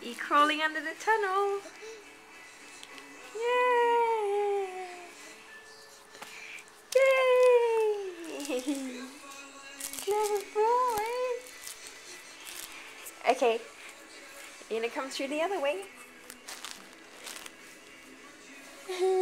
He's crawling under the tunnel. Yay! Yay! Boy. Okay. You're gonna come through the other way.